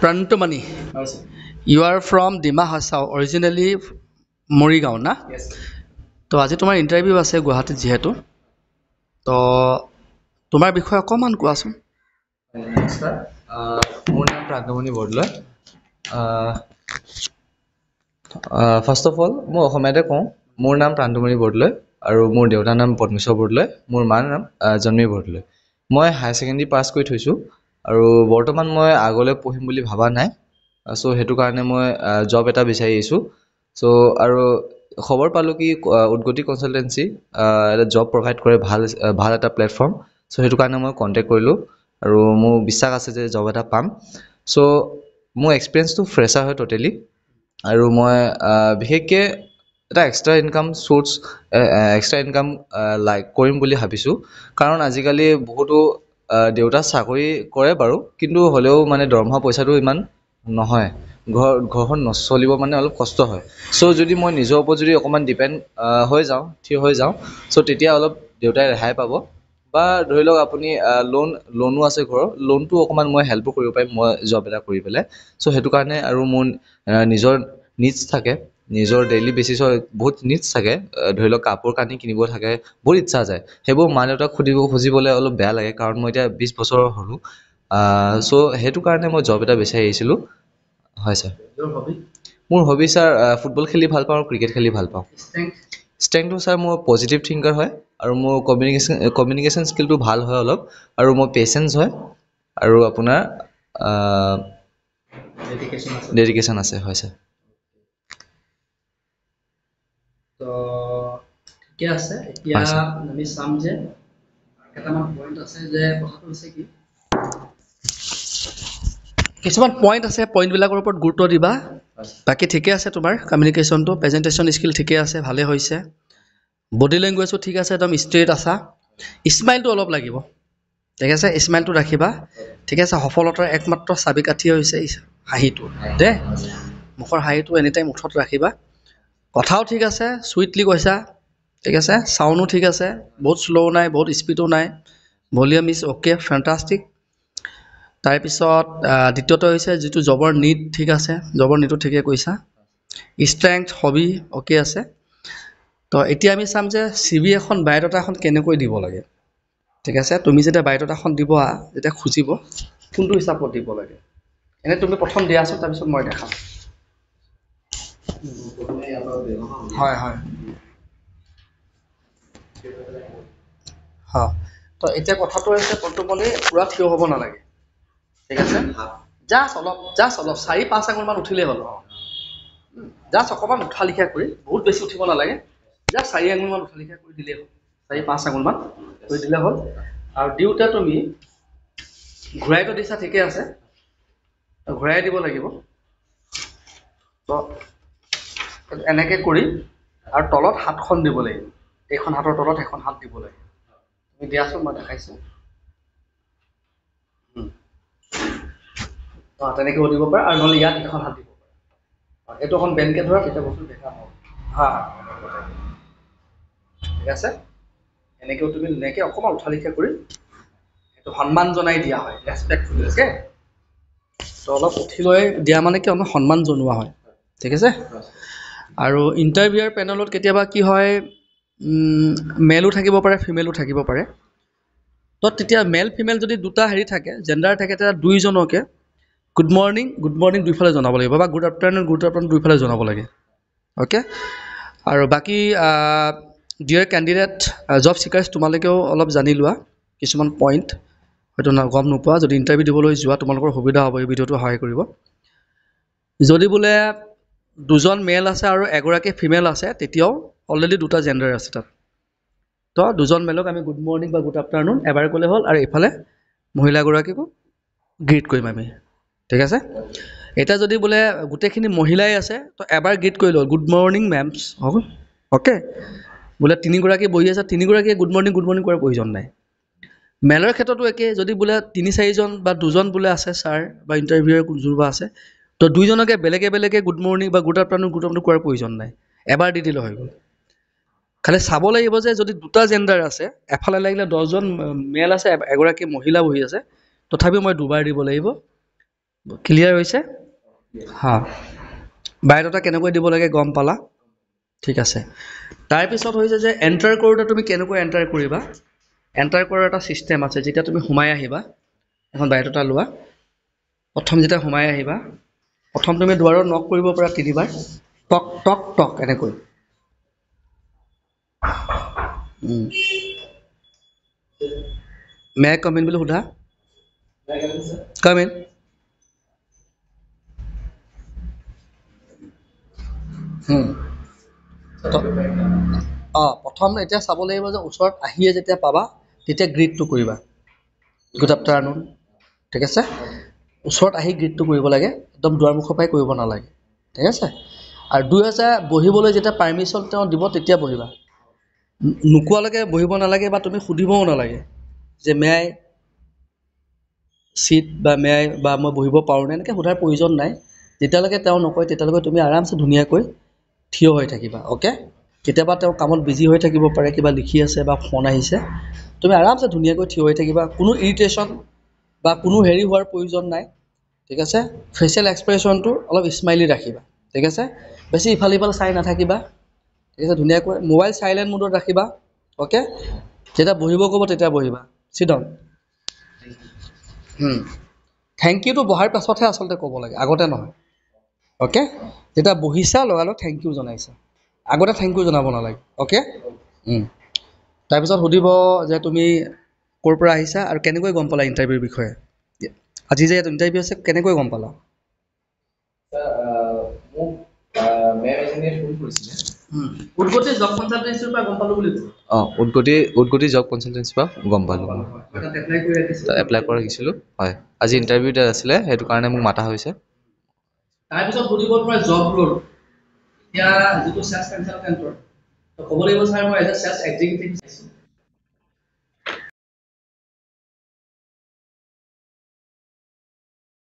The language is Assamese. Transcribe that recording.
Sir you are from Dima Hasao, originally Morigaon না তো আজি তোমাৰ ইণ্টাৰভিউ আছে গুৱাহাটীত যিহেতু তো তোমাৰ বিষয়ে অকণমান কোৱাচোন নমস্কাৰ মোৰ নাম Prantamoni Bordoloi. First of all মই অসমীয়াতে কওঁ। মোৰ নাম প্ৰান্তমণি বৰদলৈ আৰু মোৰ দেউতাৰ নাম পদ্মেশ্বৰ বৰদলৈ। মোৰ মাৰ নাম জন্মী বৰদলৈ। মই হায়াৰ ছেকেণ্ডেৰী পাছ কৰি থৈছোঁ। আৰু বৰ্তমান মই আগলৈ পঢ়িম বুলি ভবা নাই। চ' সেইটো কাৰণে মই জব এটা বিচাৰি আহিছোঁ। চ' আৰু খবৰ পালোঁ কি উদগতি কনচালটেঞ্চি এটা জব প্ৰভাইড কৰে ভাল ভাল এটা প্লেটফৰ্ম চ' সেইটো কাৰণে মই কণ্টেক্ট কৰিলোঁ আৰু মোৰ বিশ্বাস আছে যে জব এটা পাম। চ' মোৰ এক্সপিৰিয়েঞ্চটো ফ্ৰেছাৰ হয় ট'টেলি আৰু মই বিশেষকৈ এটা extra income source extra income like কৰিম বুলি ভাবিছোঁ। কাৰণ আজিকালি বহুতো দেউতা চাকৰি কৰে বাৰু কিন্তু হ'লেও মানে দৰমহা পইচাটো ইমান নহয়। ঘৰ ঘৰখন নচলিব মানে অলপ কষ্ট হয়। চ' যদি মই নিজৰ ওপৰত যদি অকণমান ডিপেণ্ড হৈ যাওঁ থিয় হৈ যাওঁ চ' তেতিয়া অলপ দেউতাই ৰেহাই পাব। বা ধৰি লওক আপুনি লোন লোনো আছে ঘৰৰ লোনটো অকণমান মই হেল্পো কৰিব পাৰিম মই জব এটা কৰি পেলাই। চ' সেইটো কাৰণে আৰু মোৰ নিজৰ নিডছ থাকে। নিজৰ ডেইলি বেচিছৰ বহুত নিডছ থাকে। ধৰি লওক কাপোৰ কানি কিনিব থাকে বহুত ইচ্ছা যায়। সেইবোৰ মা দেউতাক সুধিব খুজিবলৈ অলপ বেয়া লাগে কাৰণ মই এতিয়া বিছ বছৰৰ হ'লোঁ চ' সেইটো কাৰণে মই জব এটা বিচাৰি আহিছিলোঁ। হয় ছাৰ মোৰ হবি ছাৰ ফুটবল খেলি ভাল পাওঁ আৰু ক্ৰিকেট খেলি ভাল পাওঁ। ষ্ট্ৰেংথটো ছাৰ মোৰ পজিটিভ থিংকাৰ হয় আৰু মোৰ কমিউনিকেশ্যন কমিউনিকেশ্যন স্কিলটো ভাল হয় অলপ আৰু মোৰ পেচেঞ্চ হয় আৰু আপোনাৰ ডেডিকেশ্যন আছে। হয় ছাৰ তো ঠিকে আছে। এতিয়া। আমি চাম যে কেইটামান পইণ্ট আছে যে কথাটো হৈছে কি? কিছুমান পইণ্ট আছে পইণ্টবিলাকৰ ওপৰত গুৰুত্ব দিবা। বাকী ঠিকে আছে তোমাৰ কমিউনিকেশ্যনটো প্ৰেজেণ্টেশ্যন স্কিল ঠিকে আছে ভালে হৈছে। বডি লেংগুৱেজো ঠিক আছে একদম ষ্ট্ৰেইট আছা। স্মাইলটো অলপ লাগিব। ঠিক আছে স্মাইলটো ৰাখিবা। ঠিক আছে সফলতাৰ একমাত্ৰ চাবিকাঠি হৈছে হাঁহিটো। দেই মুখৰ হাঁহিটো এনিটাইম ওঠত ৰাখিবা। কথাও ঠিক আছে চুইটলি কৈছা ঠিক আছে? চাউণ্ডো ঠিক আছে বহুত শ্ল' নাই বহুত স্পীডো নাই। ভলিউম ইজ অ'কে ফেণ্টাষ্টিক তাৰপিছত দ্বিতীয়তে হৈছে যিটো জবৰ নিট ঠিক আছে জবৰ নিটটো ঠিকে কৈছা। ষ্ট্ৰেংথ হবি অ'কে আছে। তো এতিয়া আমি চাম যে চি বি এখন বায়'ডাটা এখন কেনেকৈ দিব লাগে। ঠিক আছে? তুমি যেতিয়া বায়'ডাটাখন দিব যেতিয়া খুজিব কোনটো হিচাপত দিব লাগে? এনে তুমি প্ৰথম দিয়াচোন তাৰপিছত মই দেখাম। হয় হয়। হয় তো এতিয়া কথাটো হৈছে বৰ্তমানে পূৰা থিয় হ'ব নালাগে। ঠিক আছে? জাষ্ট অলপ জাষ্ট অলপ চাৰি পাঁচ আঙুলমান উঠিলেই হ'ল। জাষ্ট অকণমান উঠা লিখা কৰি বহুত বেছি উঠিব নালাগে। জাষ্ট চাৰি আঙুলমান উঠা লিখা কৰি দিলেই হ'ল। চাৰি পাঁচ আঙুলমান কৰি দিলে হ'ল। আৰু দিওঁতে তুমি ঘূৰাইটো দিছা ঠিকে আছে। ঘূৰাই দিব লাগিব। তো এনেকৈ কৰি আৰু তলত হাতখন দিব লাগিব। এইখন হাতৰ তলত এখন হাত দিব লাগিব তুমি দিয়াচোন মই দেখাইছোঁ। অঁ তেনেকৈও দিব পাৰা আৰু নহ'লে ইয়াত এখন হাত দিব পাৰা। এইটো অকণ বেনকৈ ধৰা তেতিয়া বস্তু দেখা পাব হা ঠিক আছে? এনেকৈও তুমি ধুনীয়াকৈ অকণমান উঠা লিখা কৰি এইটো সন্মান জনাই দিয়া হয় ৰেচপেক্টফুলি অ'কে তো অলপ উঠি লৈ দিয়া মানে কি অলপ সন্মান জনোৱা হয় ঠিক আছে? আৰু ইণ্টাৰভিউৰ পেনেলত কেতিয়াবা কি হয় মেলো থাকিব পাৰে ফিমেলো থাকিব পাৰে। তো তেতিয়া মেল ফিমেল যদি দুটা হেৰি থাকে জেণ্ডাৰ থাকে তেতিয়া দুইজনকে গুড মৰ্ণিং গুড মৰ্ণিং দুইফালে জনাব লাগিব বা গুড আফটাৰনুন গুড আফটাৰনুন দুইফালে জনাব লাগে। অ'কে আৰু বাকী ডিয়াৰ কেণ্ডিডেট জব চিকাৰ্ছ তোমালোকেও অলপ জানি লোৱা কিছুমান পইণ্ট হয়তো গম নোপোৱা যদি ইণ্টাৰভিউ দিবলৈ যোৱা তোমালোকৰ সুবিধা হ'ব এই ভিডিঅ'টো সহায় কৰিব। যদি বোলে দুজন মেল আছে আৰু এগৰাকী ফিমেল আছে তেতিয়াও অলৰেডি দুটা জেণ্ডাৰ আছে তাত। তো দুজন মেলক আমি গুড মৰ্ণিং বা গুড আফটাৰনুন এবাৰ ক'লে হ'ল আৰু এইফালে মহিলাগৰাকীকো গ্ৰীট কৰিম আমি। ঠিক আছে? এতিয়া যদি বোলে গোটেইখিনি মহিলাই আছে তো এবাৰ গ্ৰীট কৰি লওঁ গুড মৰ্ণিং মেমছ হ'ব অ'কে বোলে তিনিগৰাকী বহি আছে তিনিগৰাকীয়ে গুড মৰ্ণিং গুড মৰ্ণিং কৰাৰ প্ৰয়োজন নাই। মেলৰ ক্ষেত্ৰতো একেই। যদি বোলে তিনি চাৰিজন বা দুজন বোলে আছে ছাৰ বা ইণ্টাৰভিউৰ যোনবা আছে তো দুইজনকে বেলেগে বেলেগে গুড মৰ্ণিং বা গুড আফটাৰনুন গুড আফটাৰনুন কৰাৰ প্ৰয়োজন নাই। এবাৰ দি দিলে হৈ গ'ল। খালি চাব লাগিব যে যদি দুটা জেণ্ডাৰ আছে এফালে লাগিলে দহজন মেল আছে এগৰাকী মহিলা বহি আছে তথাপিও মই দুবাৰ দিব লাগিব। ক্লিয়াৰ হৈছে? হা। বায়'ডাটা কেনেকৈ দিব লাগে গম পালা? ঠিক আছে। তাৰপিছত হৈছে যে এণ্টাৰ কৰোঁতে তুমি কেনেকৈ এণ্টাৰ কৰিবা? এণ্টাৰ কৰাৰ এটা ছিষ্টেম আছে যেতিয়া তুমি সোমাই আহিবা। এখন বায়'ডাটা লোৱা। প্ৰথম যেতিয়া সোমাই আহিবা প্ৰথম তুমি দুৱাৰত নক কৰিব পাৰা তিনিবাৰ। টক টক টক এনেকৈ। মে কম ইন বুলি সোধা? কম ইন অঁ প্ৰথম এতিয়া চাব লাগিব যে ওচৰত আহিয়ে যেতিয়া পাবা তেতিয়া গ্ৰীডটো কৰিবা। গুড আফটাৰনুন ঠিক আছে? ওচৰত আহি গ্ৰীডটো কৰিব লাগে একদম দুৱাৰমুখৰ পৰাই কৰিব নালাগে। ঠিক আছে? আৰু দুই আছে বহিবলৈ যেতিয়া পাৰ্মিশ্যন তেওঁ দিব তেতিয়া বহিবা। নোকোৱালৈকে বহিব নালাগে বা তুমি সুধিবও নালাগে যে মে আই চিট বা মে আই বা মই বহিব পাৰোঁনে এনেকৈ সোধাৰ প্ৰয়োজন নাই। যেতিয়ালৈকে তেওঁ নকয় তেতিয়ালৈকে তুমি আৰামছে ধুনীয়াকৈ থিয় হৈ থাকিবা অ'কে? কেতিয়াবা তেওঁ কামত বিজি হৈ থাকিব পাৰে কিবা লিখি আছে বা ফোন আহিছে। তুমি আৰামছে ধুনীয়াকৈ থিয় হৈ থাকিবা কোনো ইৰিটেশ্যন বা কোনো হেৰি হোৱাৰ প্ৰয়োজন নাই ঠিক আছে? ফেচিয়েল এক্সপ্ৰেশ্যনটো অলপ স্মাইলি ৰাখিবা ঠিক আছে? বেছি ইফাল সিফাল চাই নাথাকিবা ঠিক আছে? ধুনীয়াকৈ মোবাইল চাইলেণ্ট মুডত ৰাখিবা অ'কে যেতিয়া বহিব ক'ব তেতিয়া বহিবা চিডন থেংক ইউটো বহাৰ পাছতহে আচলতে ক'ব লাগে আগতে নহয় অ'কে যেতিয়া বহিছা লগালগ থেংক ইউ জনাইছা আগতে থেংক ইউ জনাব নালাগে অ'কে তাৰপিছত সুধিব যে তুমি ক'ৰ পৰা আহিছা আৰু কেনেকৈ গম পালা ইণ্টাৰভিউৰ বিষয়ে? আজি যে ইয়াত ইণ্টাৰভিউ আছে কেনেকৈ গম পালা? মোক মেম এজনীয়ে ফোন কৰিছিলে। উদ্গতি জব কনচালটেঞ্চিৰ পৰা গম পালোঁ বুলি অঁ উদগতি উদগতি জব কনচালটেঞ্চিৰ পৰা গম পালোঁ। মই তাত এপ্লাই কৰি ৰাখিছোঁ তাত এপ্লাই কৰা শিকিছিলোঁ হয়। আজি ইণ্টাৰভিউ ডেট আছিলে সেইটো কাৰণে মোক মাতা হৈছে। তাৰপিছত সুধিব তোমাৰ জব ৰ'ল এতিয়া যিটো চেল্ছ কনচালটেণ্টৰ ক'ব লাগিব ছাৰ মই এজ এ চেল্ছ এক্সিকিউটিভ